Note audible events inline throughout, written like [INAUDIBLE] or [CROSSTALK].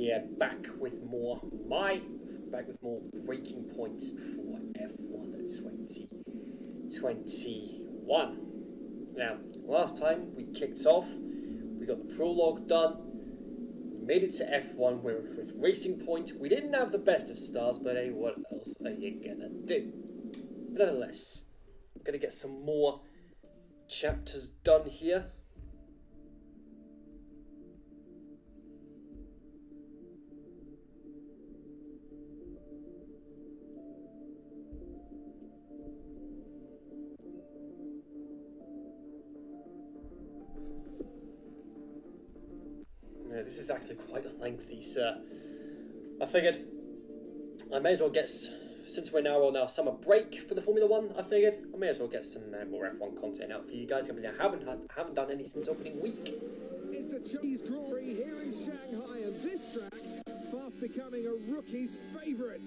here, back with more my back with more Braking Point for F1 2021. Now, last time we kicked off, we got the prologue done, we made it to F1 where with Racing Point, we didn't have the best of stars, but hey, what else are you gonna do? Nevertheless, I'm gonna get some more chapters done here. Yeah, this is actually quite [LAUGHS] lengthy, so I figured I may as well get, since we're now on our summer break for the Formula One, I figured I may as well get some uh, more F1 content out for you guys. I haven't had, haven't done any since opening week. It's the Chinese Glory here in Shanghai, and this track fast becoming a rookie's favourite.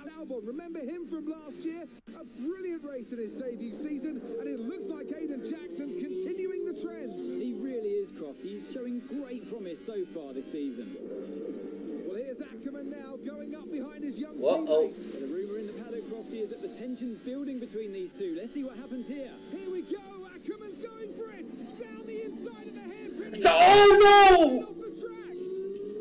Al Albon, remember him from last year? A brilliant race in his debut season, and it looks like Aiden Jackson's continuing the trend. He really is, Croft. He's showing great promise so far this season. Well, here's Ackerman now going up behind his young Whoa-oh. teammates. The rumour in the paddock, Crofty, is that the tension's building between these two. Let's see what happens here. Here we go, Ackerman's going for it. Down the inside of the hairpin. So- oh Off the track.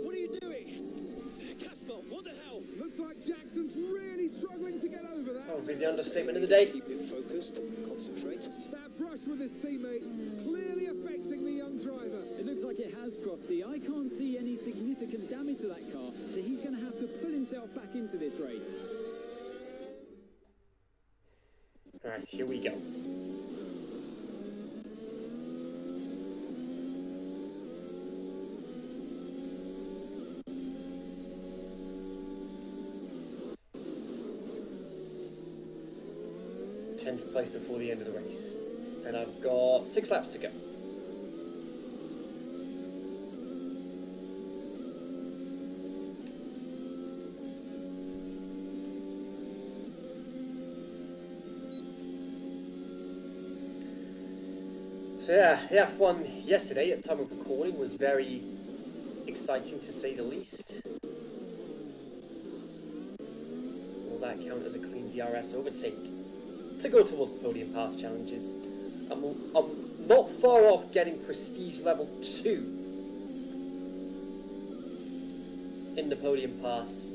What are you doing? Casper, what the hell? Looks like Jackson's really struggling to get over that. That would be the understatement of the day. Keep it focused, concentrate. That brush with his teammate clearly affecting the young driver. It looks like it has, Crofty. I can't see any significant damage to that car, so he's going to have to pull himself back into this race. Alright, here we go. Tenth place before the end of the race. And I've got six laps to go. Yeah, the F1 yesterday at time of recording was very exciting to say the least. Will that count as a clean DRS overtake? To go towards the podium pass challenges. I'm, I'm not far off getting prestige level 2 in the podium pass.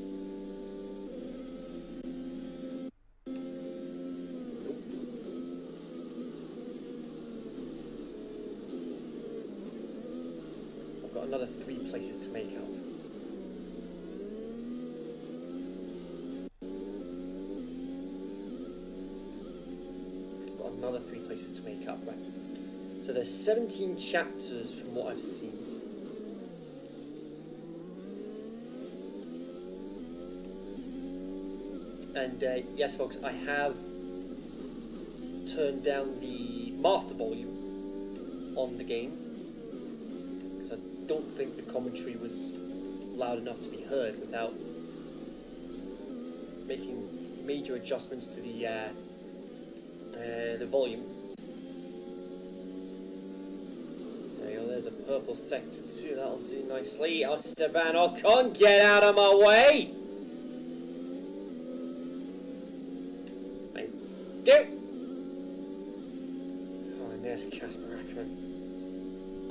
Another three places to make up, right? So there's 17 chapters from what I've seen. And uh, yes, folks, I have turned down the master volume on the game because I don't think the commentary was loud enough to be heard without making major adjustments to the uh, uh, the volume. There you go, there's a purple sector too, that'll do nicely. Oh, Esteban Ocon, get out of my way! Thank you! Oh, and there's Casper.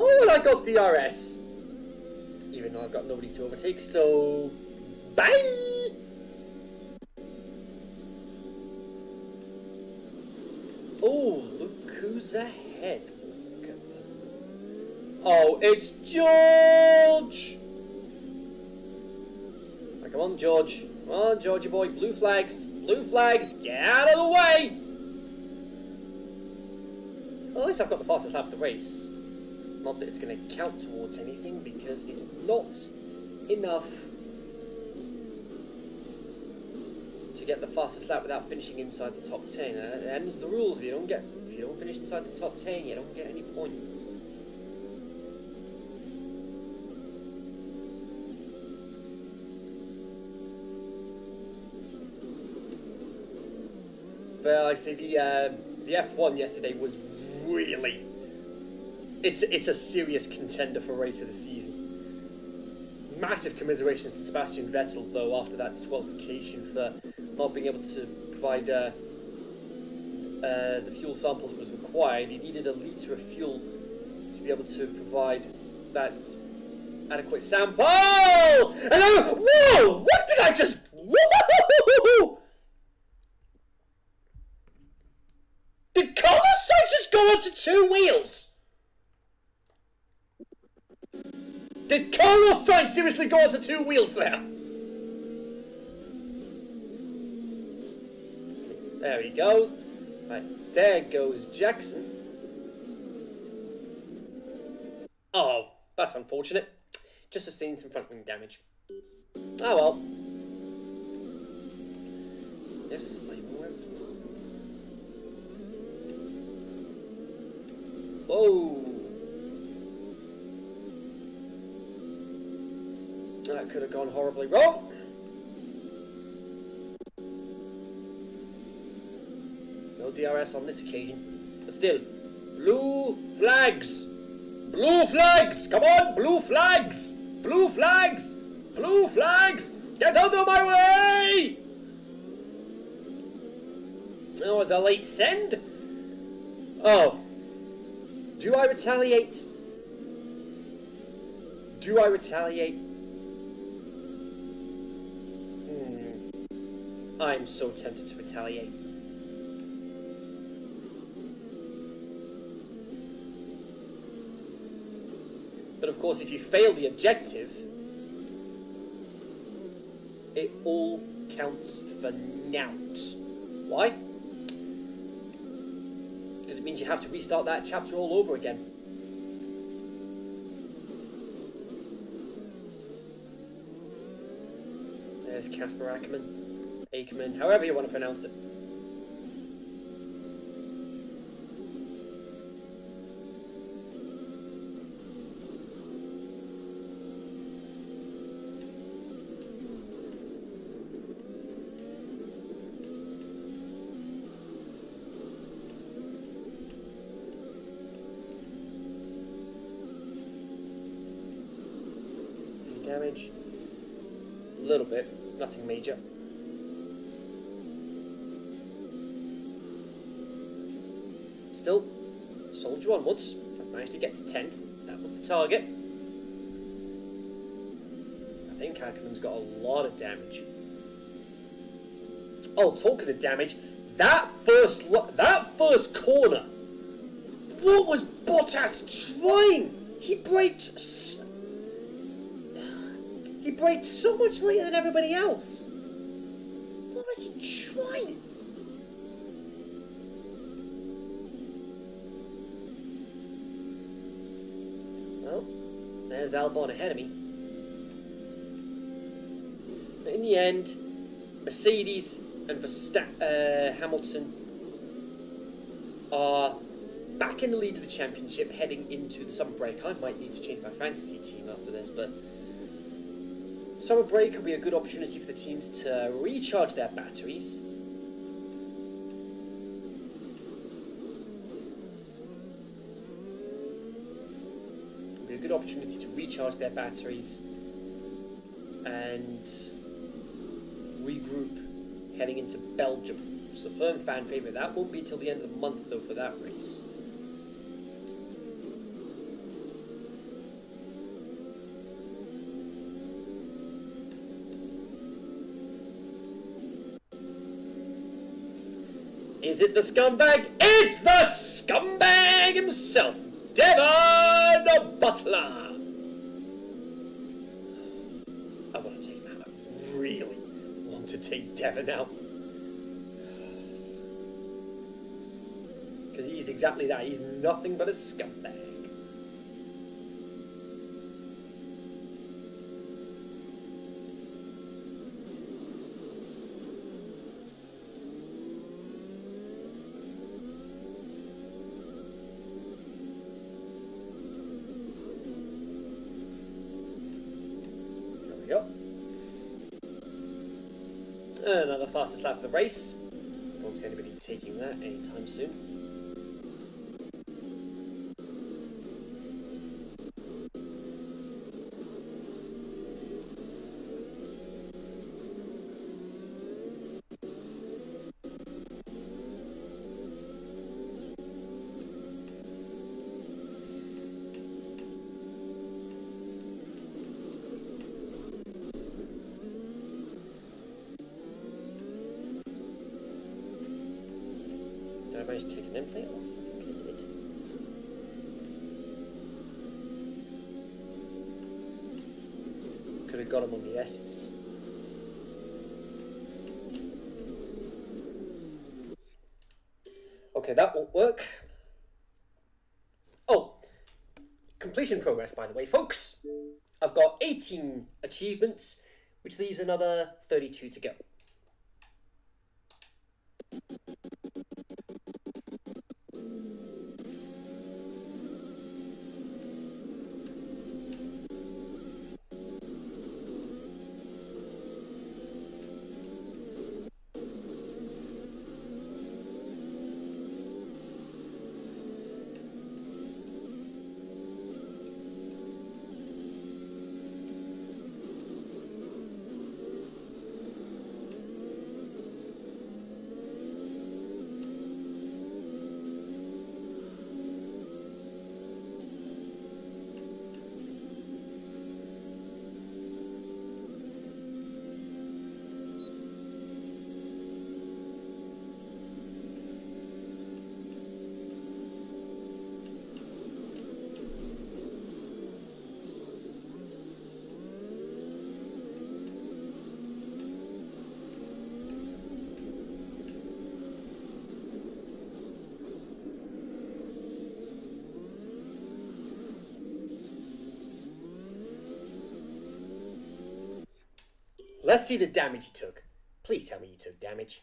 Oh, and I got DRS! Even though I've got nobody to overtake, so... Bye! Ahead. Look. Oh, it's George! Right, come on, George. Come on, Georgie boy. Blue flags. Blue flags. Get out of the way! Well, at least I've got the fastest lap of the race. Not that it's going to count towards anything, because it's not enough to get the fastest lap without finishing inside the top 10. Uh, ends the rules. If you don't get, finish inside the top 10, you don't get any points. But like I say, the um, the F1 yesterday was really it's it's a serious contender for race of the season. massive commiserations to Sebastian Vettel, though, after that disqualification for not being able to provide uh, uh, the fuel sample required. He needed a litre of fuel to be able to provide that adequate sample. And then, whoa! What did I just? Whoa! Did Sainz just go onto two wheels? Did Sainz seriously go onto two wheels there? There he goes. There goes Jackson. Oh, that's unfortunate. Just sustained some front wing damage. Oh well. Yes, I went. Whoa. That could have gone horribly wrong. DRS on this occasion. But still, blue flags! Blue flags! Come on, blue flags! Blue flags! Blue flags! Get out of my way! That was a late send. Oh. Do I retaliate? Do I retaliate? Hmm. I'm so tempted to retaliate. But of course, if you fail the objective, it all counts for nout. Why? Because it means you have to restart that chapter all over again. There's Casper Ackerman, Ackerman, however you want to pronounce it. Little bit, nothing major. Still, soldier onwards. I've managed to get to 10th. That was the target. I think Ackerman's got a lot of damage. Oh, talking of damage, that first that first corner. What was Bottas trying? He braked braked so much later than everybody else. What was he trying? Well, there's Albon ahead of me. But in the end, Mercedes and Versta- uh, Hamilton are back in the lead of the championship heading into the summer break. I might need to change my fantasy team after this, but Summer break will be a good opportunity for the teams to recharge their batteries. It'll be a good opportunity to recharge their batteries and regroup heading into Belgium. So firm fan favourite. That won't be till the end of the month though for that race. Is it the scumbag? It's the scumbag himself, Devon the Butler. I want to take him out. I really want to take Devon out. Because he's exactly that. He's nothing but a scumbag. Fastest lap of the race. Don't see anybody taking that anytime soon. Take an end plate off? Could have got him on the S's. Okay, that won't work. Oh, completion progress, by the way, folks. I've got 18 achievements, which leaves another 32 to go. Let's see the damage you took. Please tell me you took damage.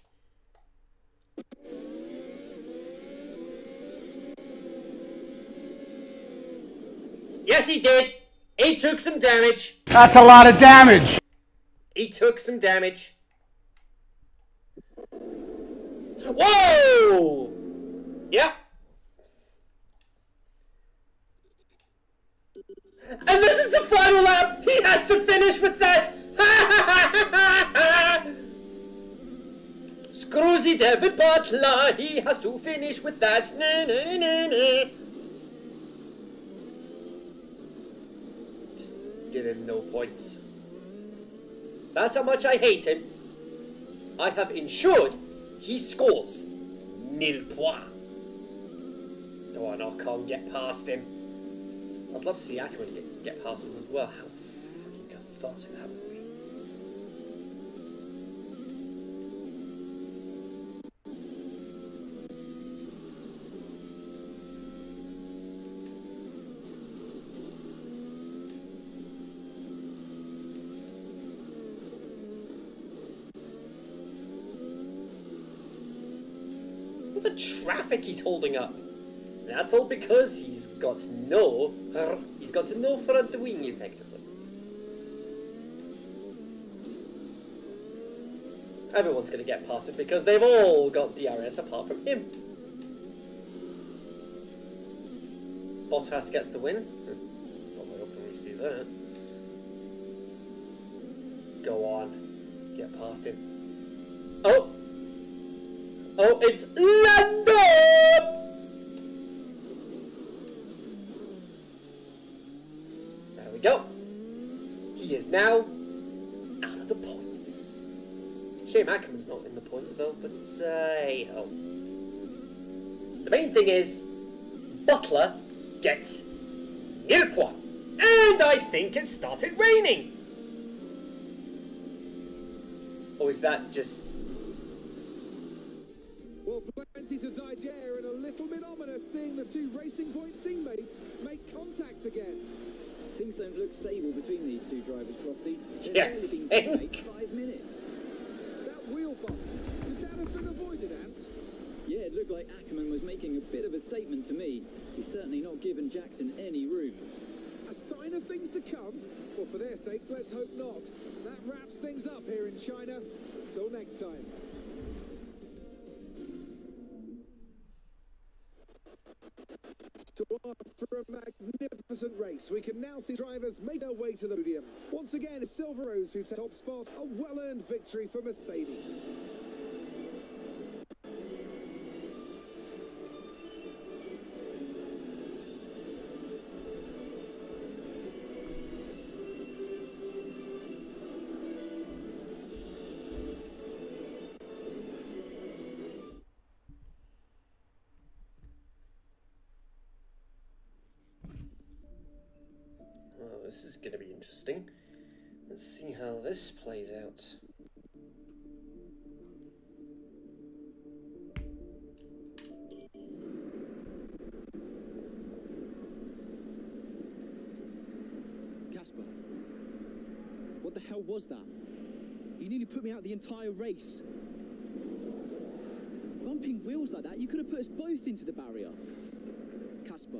Yes, he did. He took some damage. That's a lot of damage. He took some damage. Whoa! Yep. And this is the final lap. He has to finish with that. Screwsy David Butler. He has to finish with that. Na. Just give him no points. That's how much I hate him. I have ensured he scores nil points. Oh, and I can't get past him. I'd love to see Ackerman get, get past him as well. How fucking cathartic that traffic he's holding up. That's all because he's got no, he's got no front wing effectively. Everyone's going to get past it because they've all got DRS apart from him. Bottas gets the win. See. Go on. Get past him. Oh! Oh, it's Lando! There we go. He is now out of the points. Shame Ackerman's not in the points though, but uh, ho. The main thing is, Butler gets nil. And I think it started raining. Or is that just the two Racing Point teammates make contact again. Things don't look stable between these two drivers, Crofty. They've Yeah, barely been think. teammates five minutes. That wheel bump, could that have been avoided, Ant? Yeah, it looked like Ackerman was making a bit of a statement to me. He's certainly not given Jackson any room. A sign of things to come? Well, for their sakes, let's hope not. That wraps things up here in China. Until next time. After a magnificent race, we can now see drivers make their way to the podium. Once again, Silver Rose who top spot, a well-earned victory for Mercedes. Interesting. Let's see how this plays out. Casper, what the hell was that? You nearly put me out the entire race. Bumping wheels like that, you could have put us both into the barrier. Casper,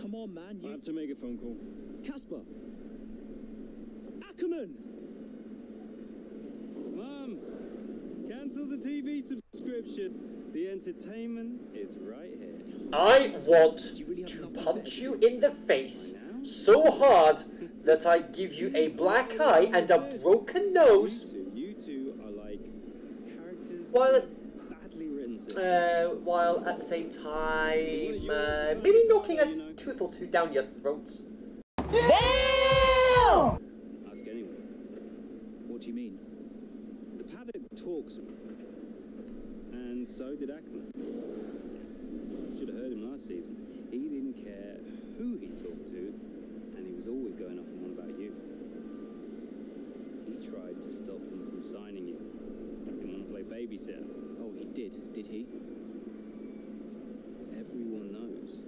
come on, man. I You, have to make a phone call. Casper, Ackerman. Mom, cancel the TV subscription. The entertainment is right here. I want really to punch you in the face so hard that I give you a black eye and a broken You nose. two, you two are like characters While- badly written. Uh, while at the same time, uh, maybe knocking a tooth or two down your throat. Ask anyone. What do you mean? The paddock talks, and so did Ackerman. Should have heard him last season. He didn't care who he talked to, and he was always going off on one about you. He tried to stop them from signing you. Didn't want to play babysitter. Oh, he did, did he? Everyone knows.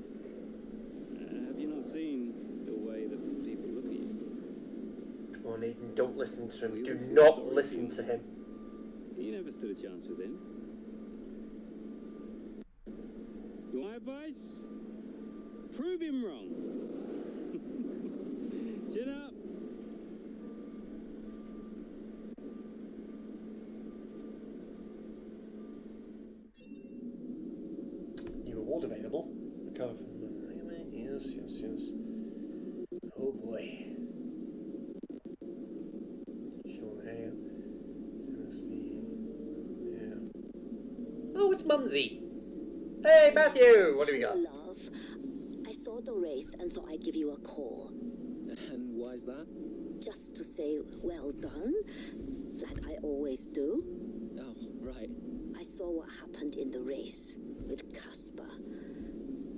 Uh, have you not seen the way that people look at you? Come on, Aiden, don't listen to him. Do not listen to him. You never stood a chance with him. My advice? Prove him wrong. [LAUGHS] Chin up. New award available. Recover from anyway. Yes, yes, yes. Oh boy. Sean Hale. Tennessee. Yeah. Oh, it's Mumsy. Hey, Matthew. What do we got? Love, I saw the race and thought I'd give you a call. And why is that? Just to say well done, like I always do. Oh, right. I saw what happened in the race with Casper.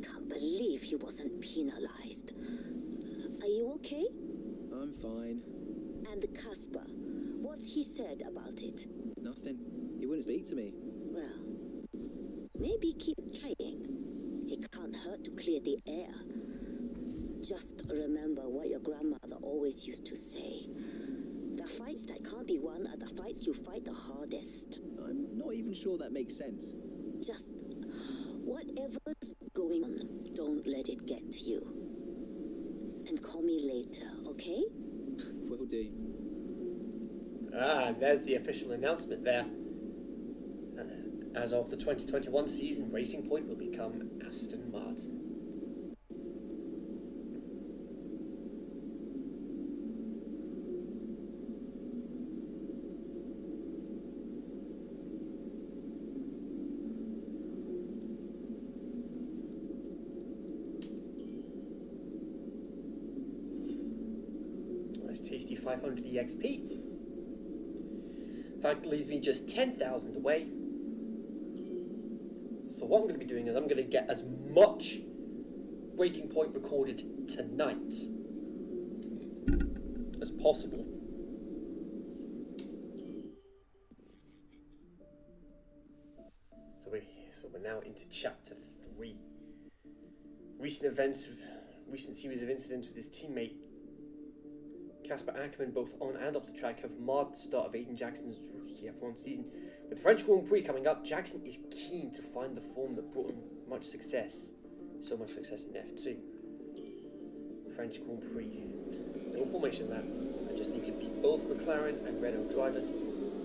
Can't believe he wasn't penalized. Are you okay? I'm fine. And Casper, what's he said about it? Nothing. He wouldn't speak to me. Well, maybe keep trying. It can't hurt to clear the air. Just remember what your grandmother always used to say. The fights that can't be won are the fights you fight the hardest. I'm not even sure that makes sense. Just whatever's going on, don't let it get to you. And call me later, okay? Will do. Ah, there's the official announcement there. As of the 2021 season, Racing Point will become Aston Martin. Nice tasty 500 EXP. That leaves me just 10,000 away. So what I'm going to be doing is I'm going to get as much Braking Point recorded tonight as possible. So we so we're now into chapter three. Recent events, recent series of incidents with his teammate Casper Ackerman, both on and off the track, have marred the start of Aiden Jackson's rookie F1 season. With the French Grand Prix coming up, Jackson is keen to find the form that brought him much success. So much success in F2. French Grand Prix. No formation that. I just need to beat both McLaren and Renault drivers.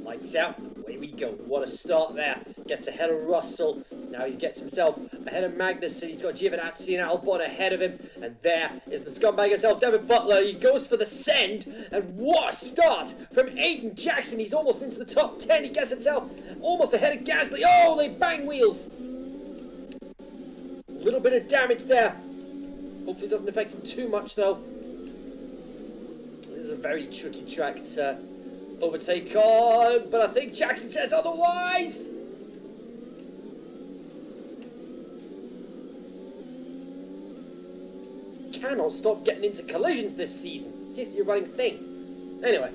Lights out, away we go. What a start there. Gets ahead of Russell. Now he gets himself ahead of Magnussen. He's got Giovinazzi and Albon ahead of him. And there is the scumbag himself, David Butler. He goes for the send. And what a start from Aiden Jackson. He's almost into the top 10. He gets himself almost ahead of Gasly. Oh, they bang wheels. A little bit of damage there. Hopefully it doesn't affect him too much though. This is a very tricky track to overtake on, but I think Jackson says otherwise. Cannot stop getting into collisions this season. Seems to be a running thing. Anyway,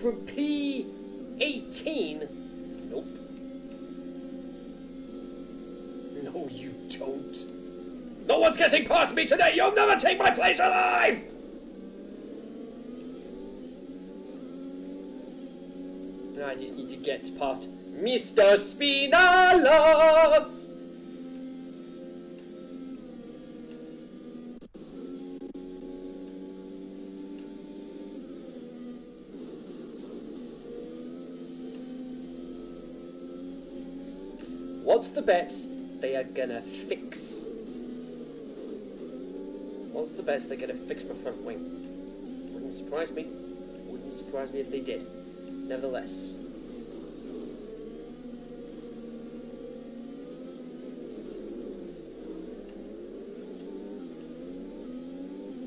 from P18. Nope. No, you don't. No one's getting past me today! You'll never take my place alive! I just need to get past Mr. Spinala! What's the bet they are gonna fix? What's the bet they're gonna fix my front wing? Wouldn't surprise me. Wouldn't surprise me if they did. Nevertheless.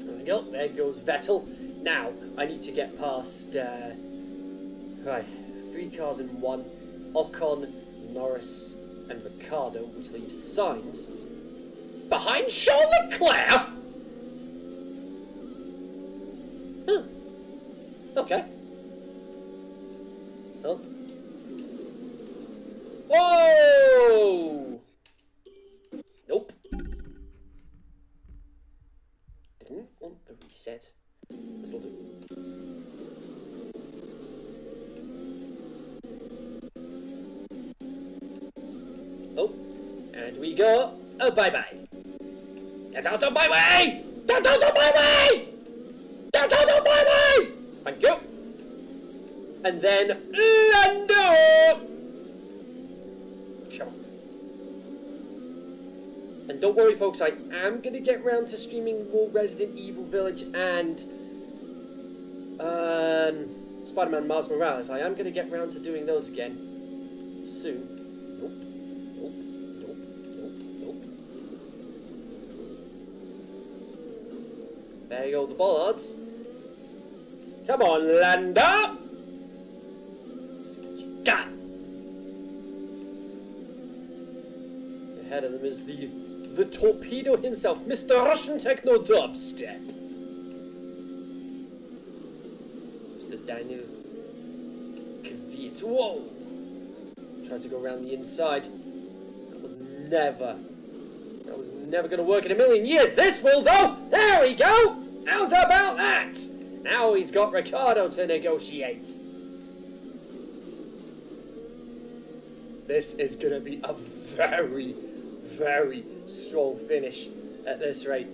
There we go. There goes Vettel. Now I need to get past. Uh, right, three cars in one. Ocon, Norris, and Ricciardo, which leaves Sainz behind Charles Leclerc. Am going to get round to streaming more Resident Evil Village and um, Spider-Man Miles Morales. I am going to get round to doing those again soon. Nope. Nope. Nope. Nope. Nope. There you go, the bollards. Come on, Lando! See the torpedo himself, Mr. Russian Techno Dubstep. Mr. Daniel Kvyat. Whoa! Tried to go around the inside. That was never. That was never going to work in a million years. This will, though! There we go! How's about that? Now he's got Ricciardo to negotiate. This is going to be a very, very strong finish at this rate.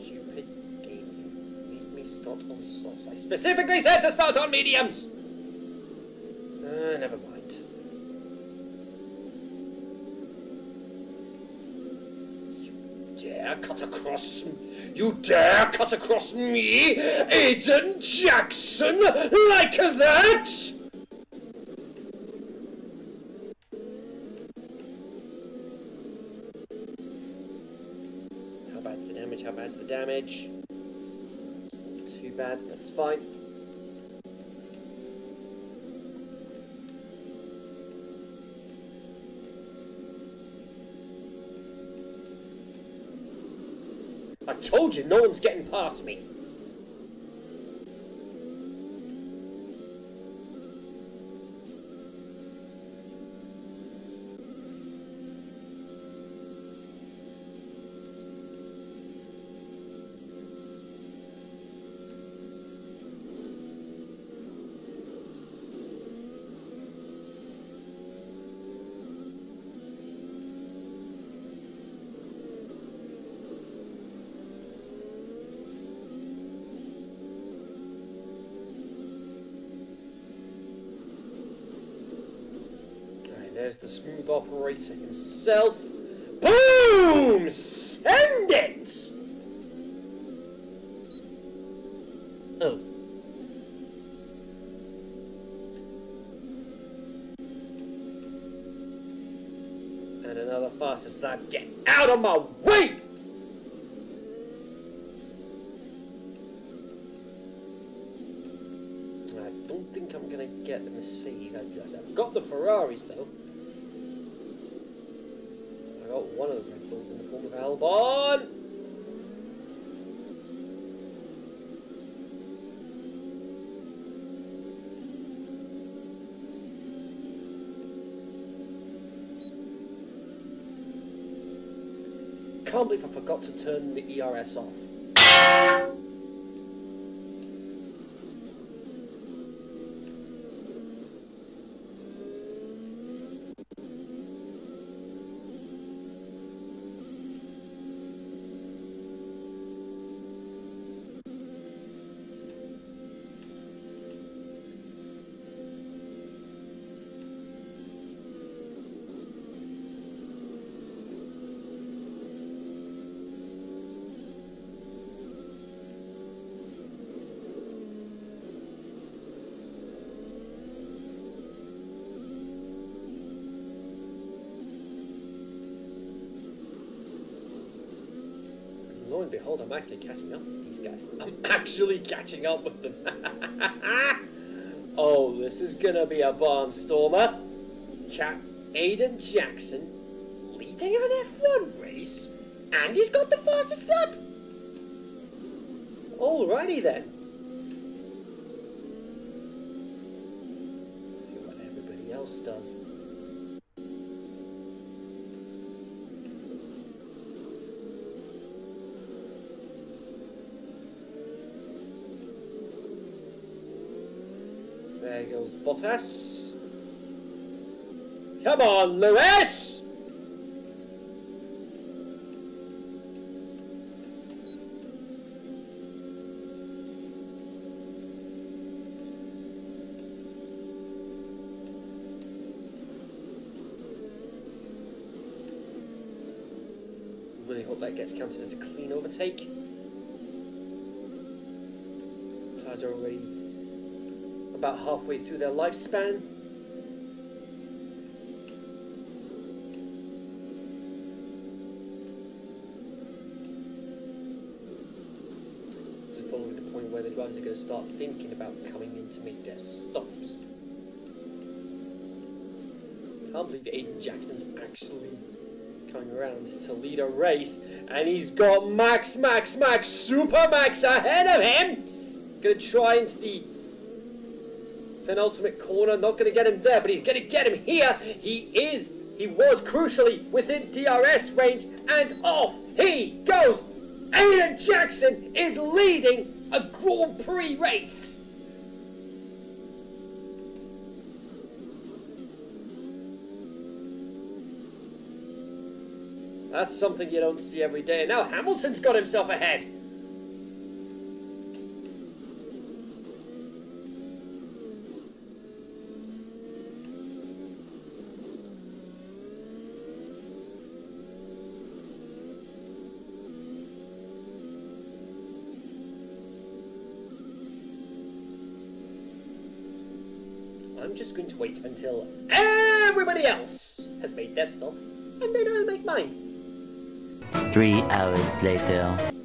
Stupid game. Made me start on softs. I specifically said to start on mediums! Uh, never mind. You dare cut across you dare cut across me, Aiden Jackson, like that? Told you, no one's getting past me. There's the smooth operator himself. Boom! Send it! Oh. And another fastest lap. Get out of my way! I can't believe I forgot to turn the ERS off. And behold, I'm actually catching up with these guys. I'm [LAUGHS] actually catching up with them. [LAUGHS] oh, this is gonna be a barnstormer. Cap Aiden Jackson leading an F1 race, and he's got the fastest lap. Alrighty then. See what everybody else does. Bottas. Come on, Lewis! Really hope that gets counted as a clean overtake. About halfway through their lifespan. This is probably the point where the drivers are going to start thinking about coming in to make their stops. Can't believe Aiden Jackson's actually coming around to lead a race, and he's got Max, Max, Max, Super Max ahead of him. Gonna try into the penultimate corner. Not going to get him there, but he's going to get him here. He is, he was crucially within DRS range, and off he goes. Aiden Jackson is leading a Grand Prix race. That's something you don't see every day. Now Hamilton's got himself ahead. Until everybody else has made their stop, and then I'll make mine. Three hours later.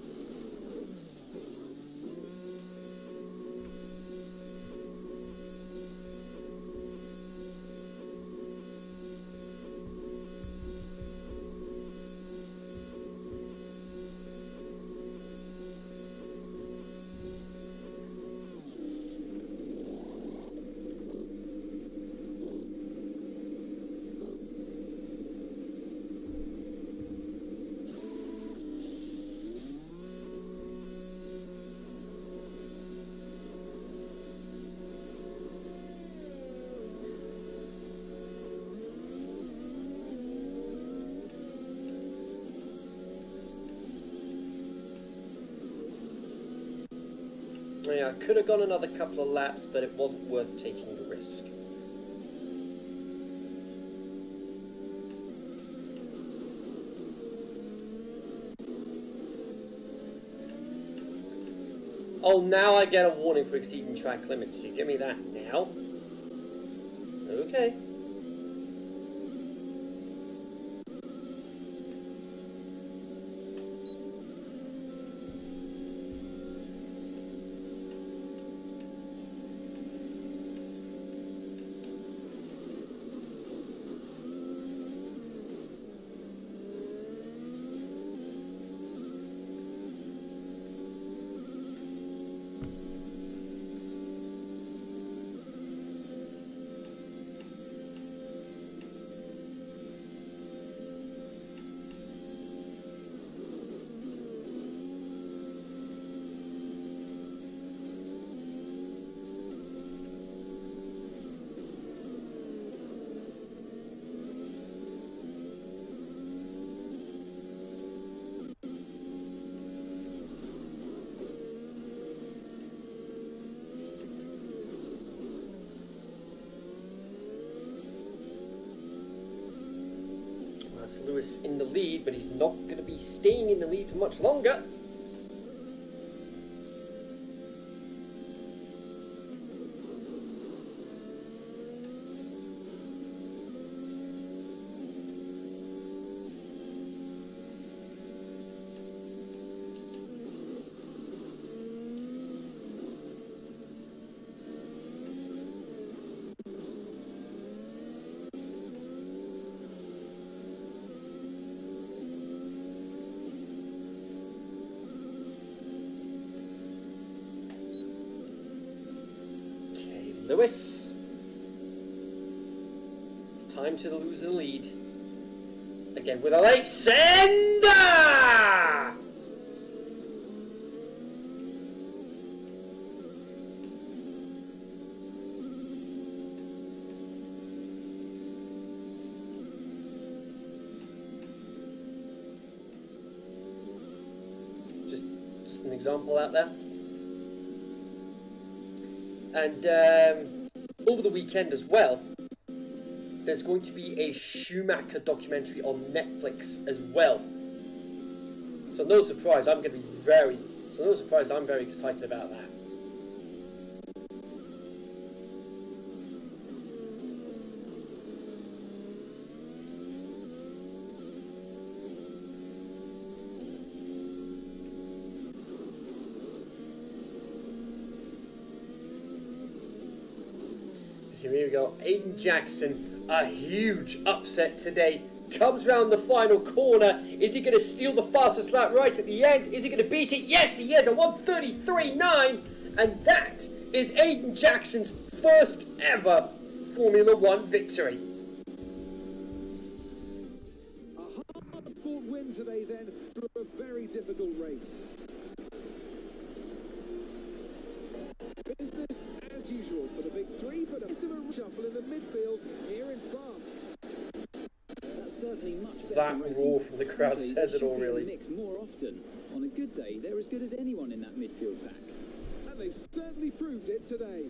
Could have gone another couple of laps, but it wasn't worth taking the risk. Oh, now I get a warning for exceeding track limits. You give me that now? Okay. Lewis in the lead, but he's not going to be staying in the lead for much longer. Lewis. It's time to lose the lead. Again with a late sender! Just, just an example out there. And um, over the weekend as well, there's going to be a Schumacher documentary on Netflix as well. So no surprise, I'm going to be very, so no surprise, I'm very excited about that. Jackson, a huge upset today. Comes round the final corner. Is he going to steal the fastest lap right at the end? Is he going to beat it? Yes, he is. A 133.9. And that is Aiden Jackson's first ever Formula One victory. From the crowd Frankly, says it all, be in the really. Mix more often. On a good day, they're as good as anyone in that midfield pack. And they've certainly proved it today.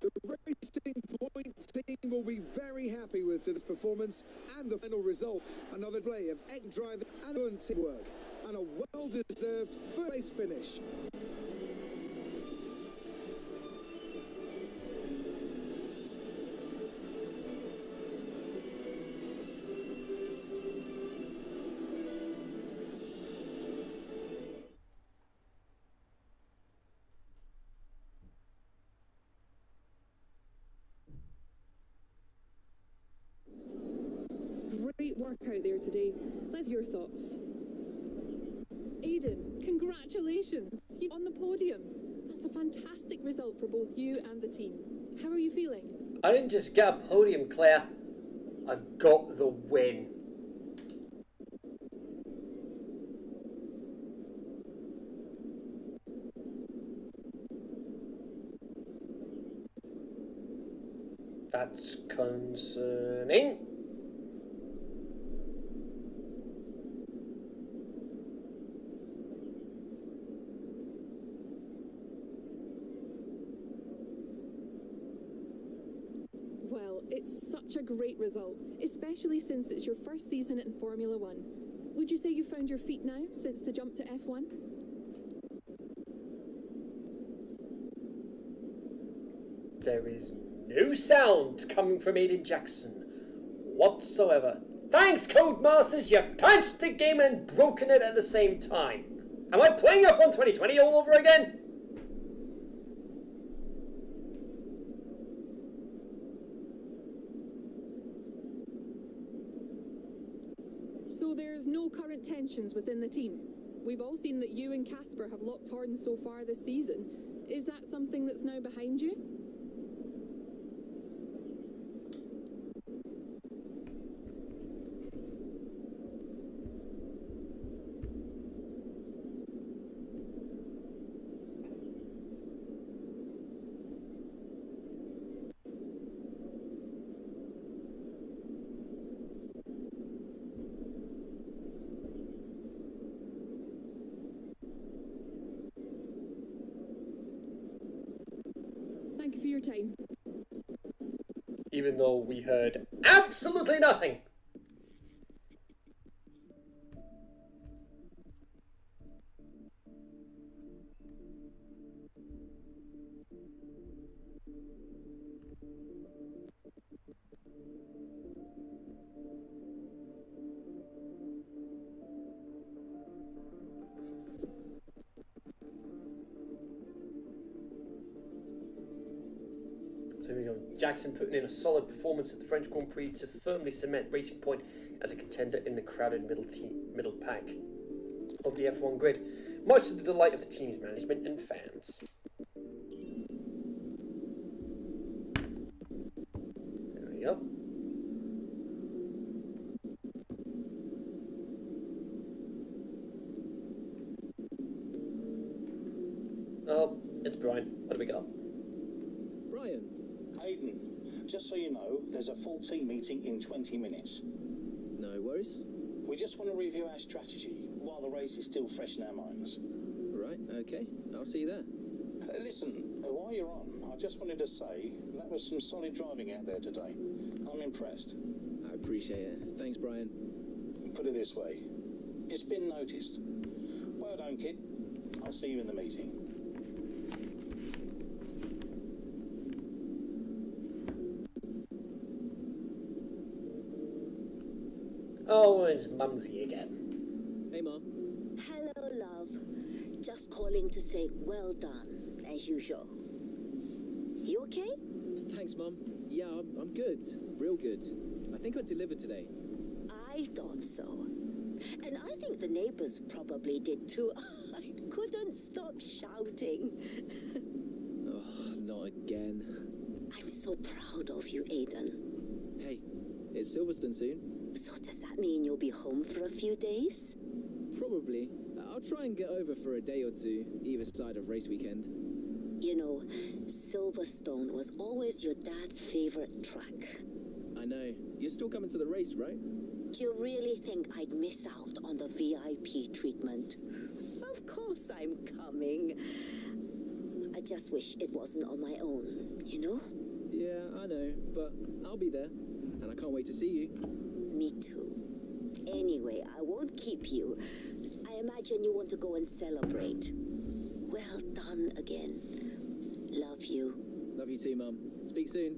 The Racing Point team will be very happy with this performance and the final result. Another play of egg driving and teamwork, and a well-deserved first finish. Result for both you and the team. How are you feeling? I didn't just get a podium, Claire. I got the win. That's concerning. Well, it's such a great result, especially since it's your first season in Formula One. Would you say you found your feet now since the jump to F1? There is no sound coming from Aiden Jackson whatsoever. Thanks, Codemasters, you've punched the game and broken it at the same time. Am I playing F1 2020 all over again? So there's no current tensions within the team. We've all seen that you and Casper have locked horns so far this season. Is that something that's now behind you? Even though we heard absolutely nothing. Jackson putting in a solid performance at the French Grand Prix to firmly cement Racing Point as a contender in the crowded middle middle pack of the F1 grid, much to the delight of the team's management and fans. There we go. Oh, it's Brian. What do we got? Brian, Aiden, just so you know, there's a full team meeting in 20 minutes. no worries. We just want to review our strategy while the race is still fresh in our minds. Right, okay. I'll see you there. Uh, listen, uh, while you're on, I just wanted to say that was some solid driving out there today. I'm impressed. I appreciate it. Thanks, Brian. Put it this way it's been noticed. Well done, kid. I'll see you in the meeting. Oh, it's Mumsy again. Hey, Mom. Hello, love. Just calling to say well done, as usual. You okay? Thanks, Mom. Yeah, I'm, I'm good. Real good. I think I delivered today. I thought so. And I think the neighbors probably did too. [LAUGHS] I couldn't stop shouting. [LAUGHS] Oh, not again. I'm so proud of you, Aiden. Hey, it's Silverstone soon. That mean you'll be home for a few days? Probably. I'll try and get over for a day or two, either side of race weekend. You know, Silverstone was always your dad's favorite track. I know. You're still coming to the race, right? Do you really think I'd miss out on the VIP treatment? Of course I'm coming. I just wish it wasn't on my own, you know? Yeah, I know, but I'll be there. And I can't wait to see you. Me too. Anyway, I won't keep you. I imagine you want to go and celebrate. Well done again. Love you. Love you too, Mum. Speak soon.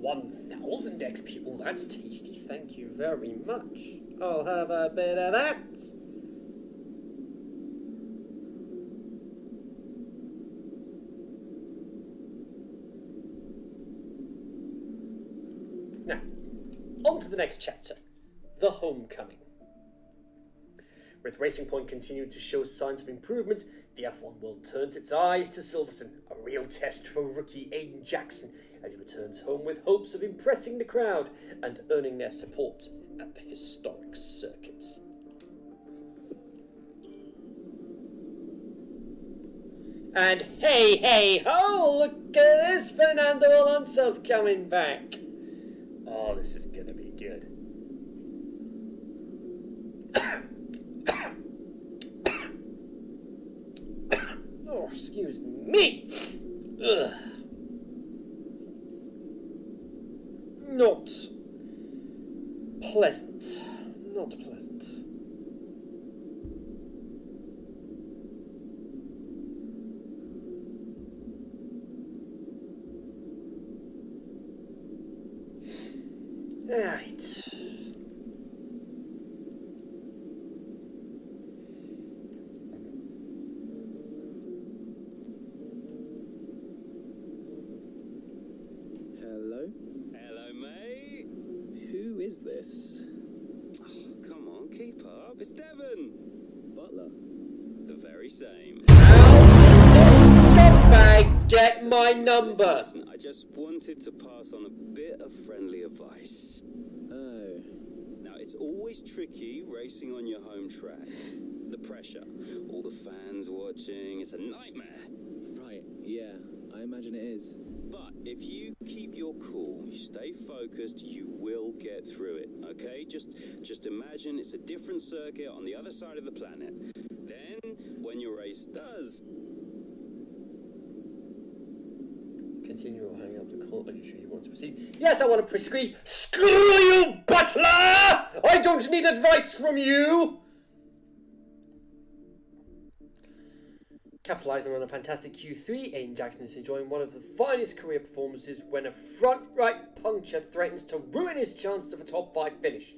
One thousand XP. Oh, that's tasty. Thank you very much. I'll have a bit of that. The next chapter The Homecoming. With Racing Point continuing to show signs of improvement, the F1 world turns its eyes to Silverstone, a real test for rookie Aiden Jackson as he returns home with hopes of impressing the crowd and earning their support at the historic circuit. And hey, hey, ho! Look at this! Fernando Alonso's coming back! Oh, this is gonna be good. oh, excuse me! Ugh. Not pleasant. Of friendly advice. Oh. Now, it's always tricky racing on your home track. The pressure, all the fans watching, it's a nightmare. Right, yeah. I imagine it is. But if you keep your cool, you stay focused, you will get through it. Okay? Just just imagine it's a different circuit on the other side of the planet. Then, when your race does Continue or hang out the call. Are you want to proceed? Yes, I want to proceed. Screw you, Butler! I don't need advice from you! Capitalising on a fantastic Q3, Aiden Jackson is enjoying one of the finest career performances when a front right puncture threatens to ruin his chances of a top 5 finish.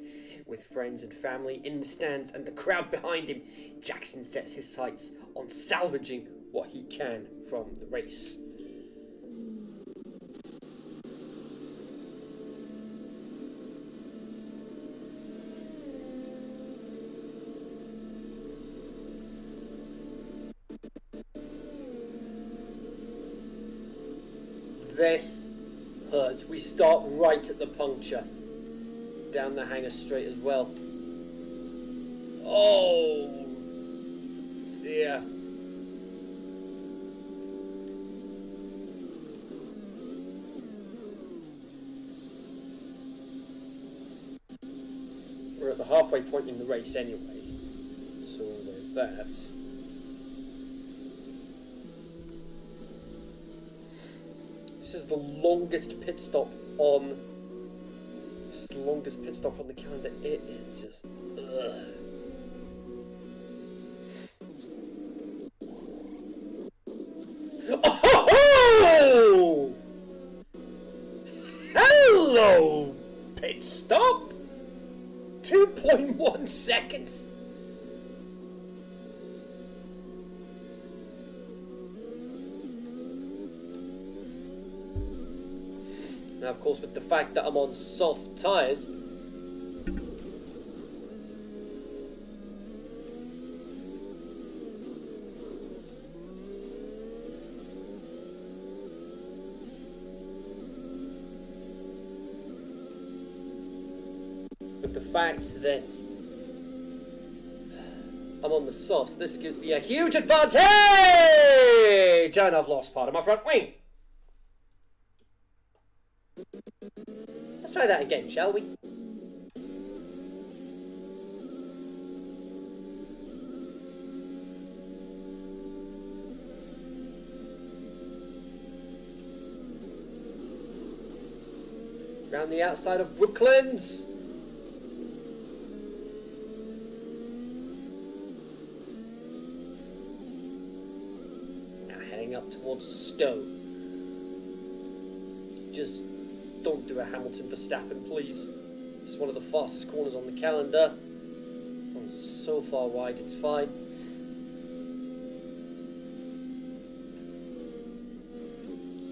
With friends and family in the stands and the crowd behind him, Jackson sets his sights on salvaging what he can from the race. Start right at the puncture. Down the Hangar straight as well. Oh dear. We're at the halfway point in the race anyway. So there's that. This is the longest pit stop on. This is the longest pit stop on the calendar. It is just. Ugh. Oh! [LAUGHS] Hello, pit stop. 2.1 seconds. Now, of course, with the fact that I'm on soft tyres, with the fact that I'm on the soft, this gives me a huge advantage! And I've lost part of my front wing. Try that again, shall we? Round the outside of Brooklands. Now heading up towards Stowe. Hamilton Verstappen, please. It's one of the fastest corners on the calendar. I'm so far wide, it's fine.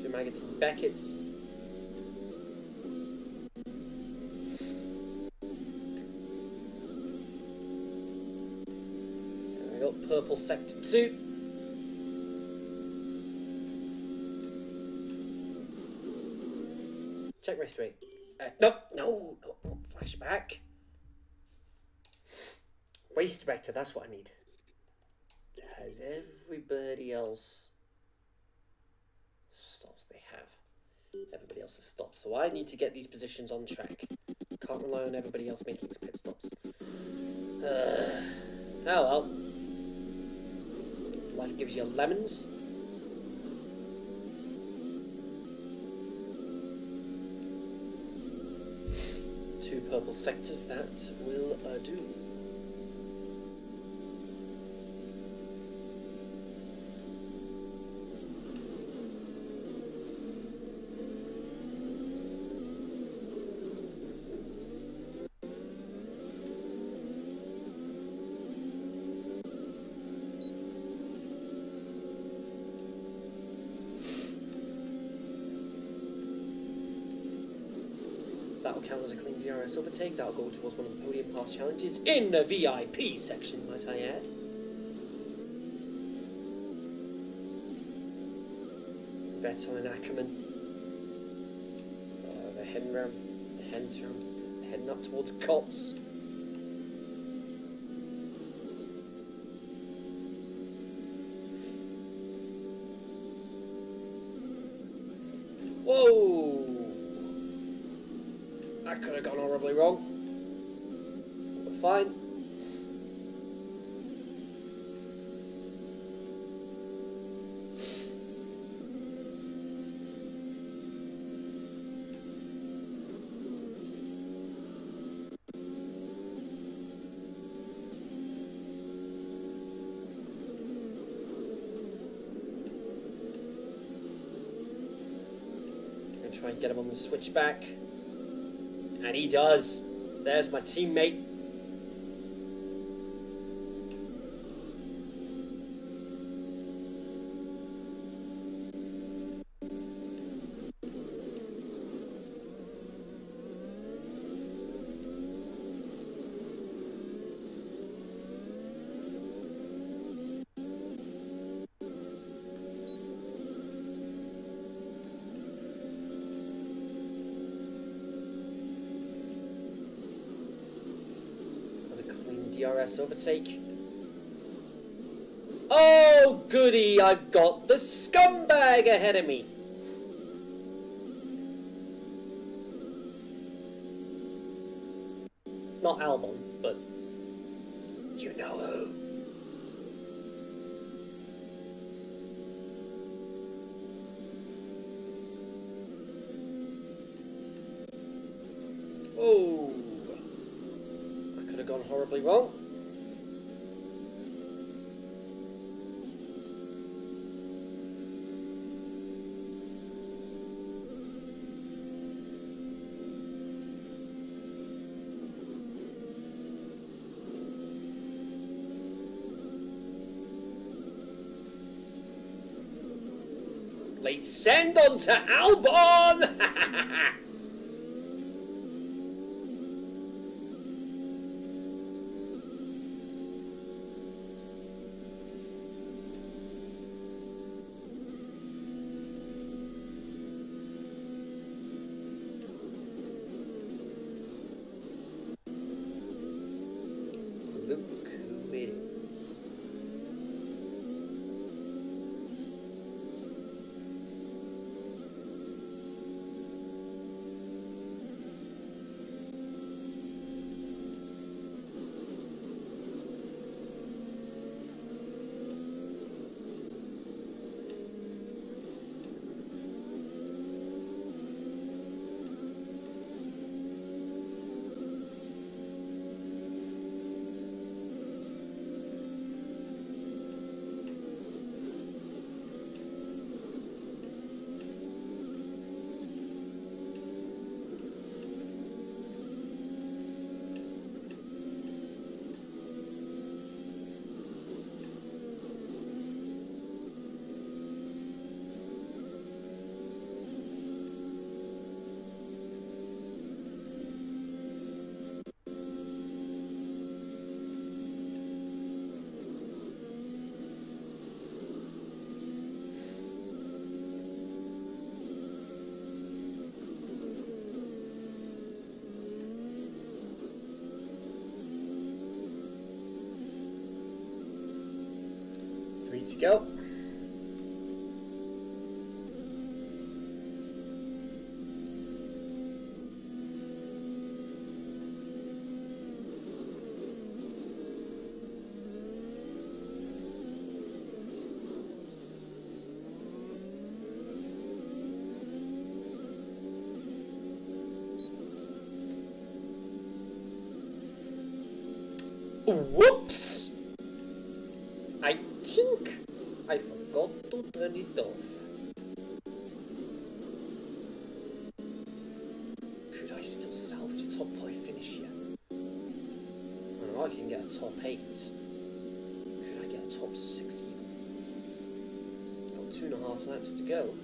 Few Maggotts and Becketts. And I got purple sector two. Check race rate. Uh, no, no, no, flashback. Race director, that's what I need. Has everybody else stops they have? Everybody else has stopped, so I need to get these positions on track. Can't rely on everybody else making his pit stops. Uh, oh well. Life gives you lemons. Purple sectors, that will uh, do. That'll count as a clean DRS overtake. That'll go towards one of the podium pass challenges in the VIP section, might I add. Vettel and Akkerman. Uh, they're heading round. They're heading round. They're heading up towards Copse. Could have gone horribly wrong. But fine. Try and get him on the switchback. And he does. There's my teammate. DRS overtake. Oh, goody, I've got the scumbag ahead of me. Send on to Albon! [LAUGHS] go. Whoops! I think I forgot to turn it off. Could I still salvage a top 5 finish here? I I can get a top 8. Could I get a top 6 even? Got two and a half laps to go.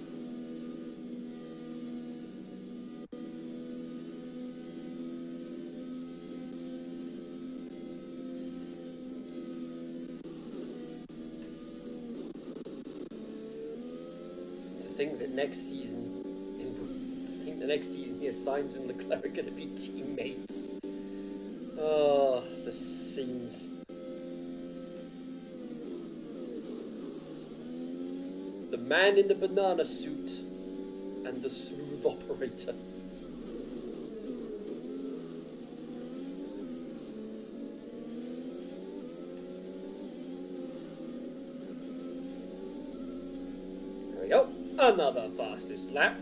Think that next season, in, I think the next season here, Sainz and Leclerc are [LAUGHS] going to be teammates. Oh, the scenes. The man in the banana suit and the smooth [LAUGHS] operator. Like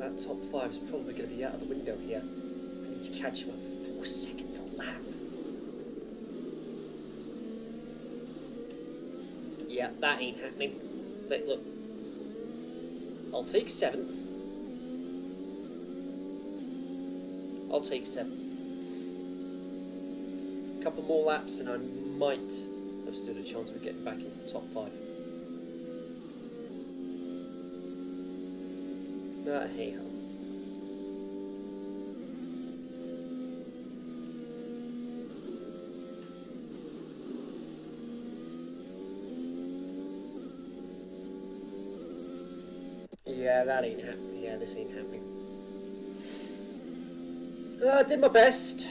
that top five is probably going to be out of the window here. I need to catch him at four seconds a lap. Yeah, that ain't happening. But look, I'll take seven. I'll take seven. A couple more laps and I might have stood a chance of getting back into the top five. But hey ho. Yeah, that ain't happening. Yeah, this ain't happening. Uh, I did my best.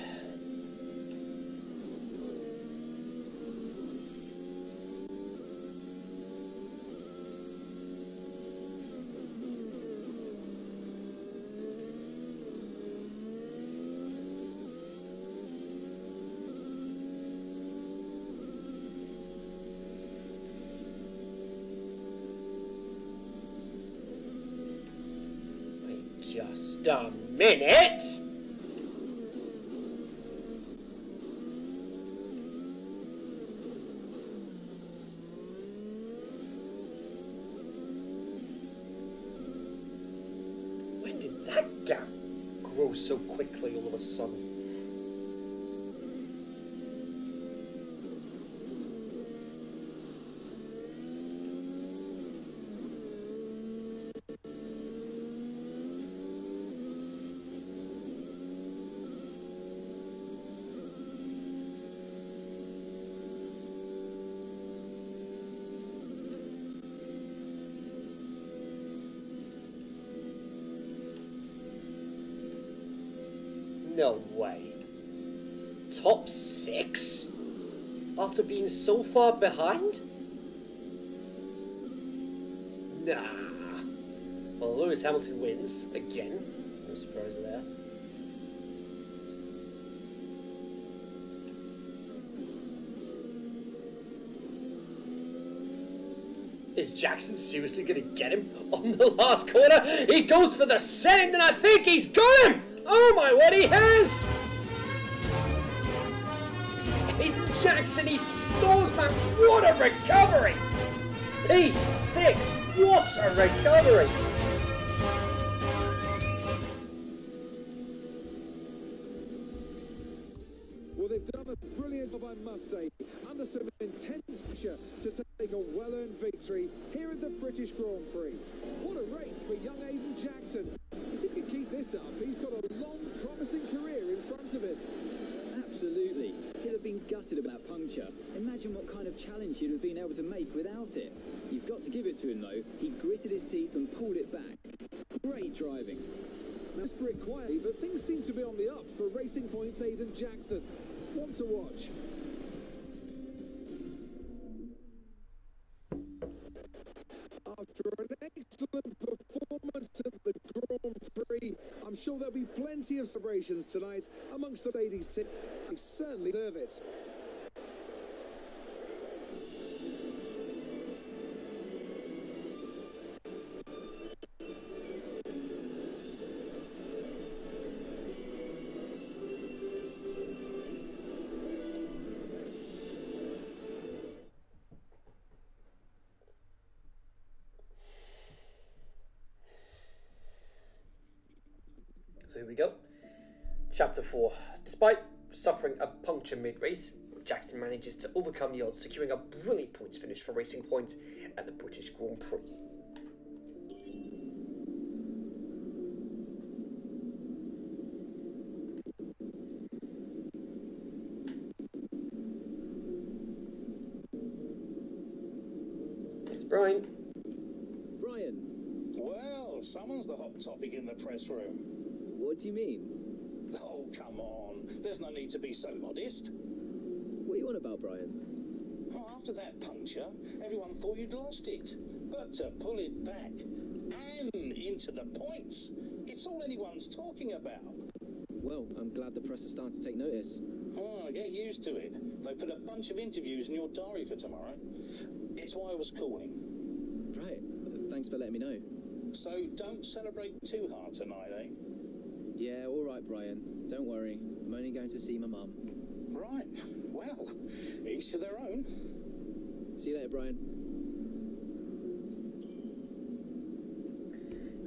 No way. Top six? After being so far behind? Nah. Well, Lewis Hamilton wins again. No surprise there. Is Jackson seriously going to get him on the last corner? He goes for the send, and I think he's got him! Oh my what he has! Aiden Jackson, he stores back. What a recovery! P6, what a recovery! Though. He gritted his teeth and pulled it back. Great driving. That's pretty quietly, but things seem to be on the up for Racing Point's Aiden Jackson. One to watch. After an excellent performance at the Grand Prix, I'm sure there'll be plenty of celebrations tonight amongst the Mercedes team. They certainly deserve it. So here we go. Chapter 4. Despite suffering a puncture mid race, Jackson manages to overcome the odds, securing a brilliant points finish for Racing Point at the British Grand Prix. It's Brian. Brian, Well, someone's the hot topic in the press room. What do you mean? Oh, come on. There's no need to be so modest. What are you on about, Brian? Well, after that puncture, everyone thought you'd lost it. But to pull it back and into the points, it's all anyone's talking about. Well, I'm glad the press is starting to take notice. Oh, get used to it. They put a bunch of interviews in your diary for tomorrow. It's why I was calling. Right. Thanks for letting me know. So don't celebrate too hard tonight, eh? Yeah, all right, Brian. Don't worry. I'm only going to see my mum. Right. Well, each to their own. See you later, Brian.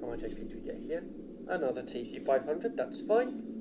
How much HP do we get here? Another TC500, that's fine.